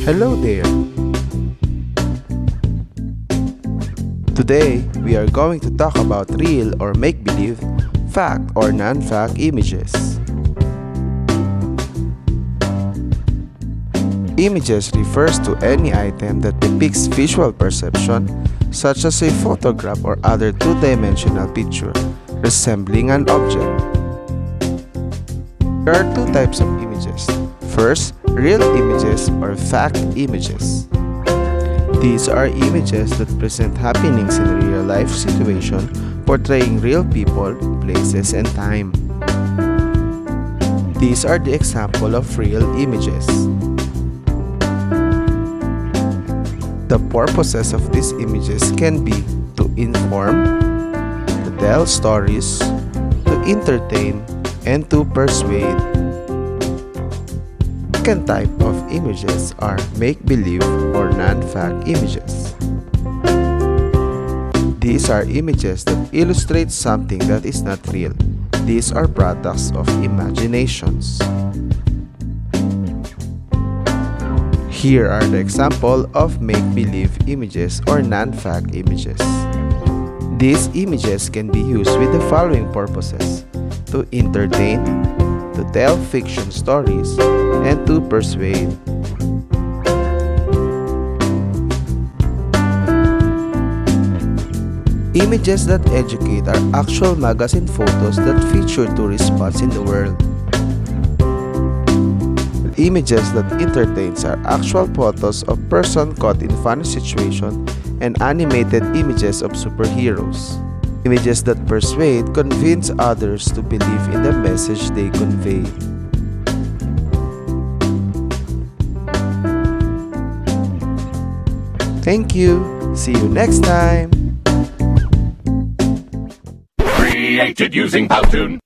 Hello there! Today, we are going to talk about real or make-believe, fact or non-fact images. Images refers to any item that depicts visual perception, such as a photograph or other two-dimensional picture resembling an object. There are two types of images. First, real images or fact images. These are images that present happenings in a real life situation portraying real people, places, and time. These are the example of real images. The purposes of these images can be to inform, to tell stories, to entertain, and to persuade second type of images are make-believe or non-fact images. These are images that illustrate something that is not real. These are products of imaginations. Here are the example of make-believe images or non-fact images. These images can be used with the following purposes to entertain, to tell fiction stories, and to persuade. Images that educate are actual magazine photos that feature tourist spots in the world. Images that entertains are actual photos of person caught in funny situation and animated images of superheroes. Images that persuade convince others to believe in the message they convey. Thank you. See you next time. Created using Powtoon.